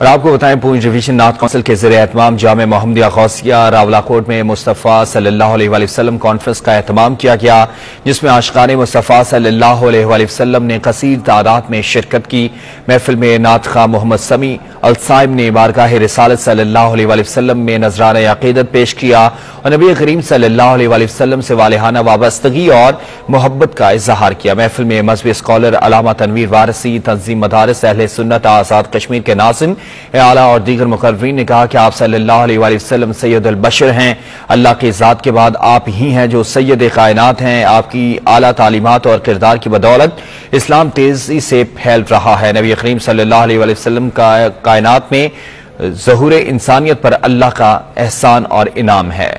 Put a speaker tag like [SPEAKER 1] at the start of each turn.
[SPEAKER 1] और आपको बताएँ पूंछ डिवीज़न नॉर्थ काउंसिल के ज़रिए एहतमाम जाम मोहम्मदिया गौसिया रावलाकोट में मुस्तफ़ा सल्लल्लाहु अलैहि वसल्लम कॉन्फ्रेंस का अहतमाम किया गया, जिसमें आशकान मुस्तफ़ा सल्लल्लाहु अलैहि वसल्लम ने कसीर तादाद में शिरकत की। महफिल में नात खां मोहम्मद समी अलसाइब ने बारगाह रसालत सल्लल्लाहु अलैहि वसल्लम में नजराना अकीदत पेश किया और नबी करीम सल्लल्लाहु अलैहि वसल्लम से वालहाना वाबस्तगी और मोहब्बत का इजहार किया। महफिल में मजहबी स्कॉलर अलामा तनवीर वारसी, तंजीम मदारस, अहल सुन्नत, आज़ाद कश्मीर के नाजिम आला और दीगर मुकर्रीन ने कहा कि आप सल्लल्लाहु अलैहि वसल्लम सैयद बशर हैं। अल्लाह के ज़ात के बाद आप ही हैं जो सैद कायनात हैं। आपकी आला तालीमत और किरदार की बदौलत इस्लाम तेज़ी से फैल रहा है। नबी करीम सल्लल्लाहु अलैहि वसल्लम का कायनात में जहूर इंसानियत पर अल्लाह का एहसान और इनाम है।